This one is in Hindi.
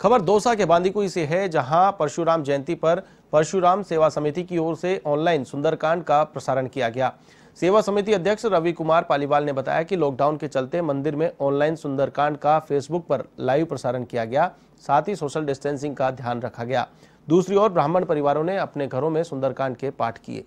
खबर दौसा के बांदीकुई से है, जहाँ परशुराम जयंती पर परशुराम सेवा समिति की ओर से ऑनलाइन सुंदरकांड का प्रसारण किया गया। सेवा समिति अध्यक्ष रवि कुमार पालीवाल ने बताया कि लॉकडाउन के चलते मंदिर में ऑनलाइन सुंदरकांड का फेसबुक पर लाइव प्रसारण किया गया, साथ ही सोशल डिस्टेंसिंग का ध्यान रखा गया। दूसरी ओर ब्राह्मण परिवारों ने अपने घरों में सुंदरकांड के पाठ किए।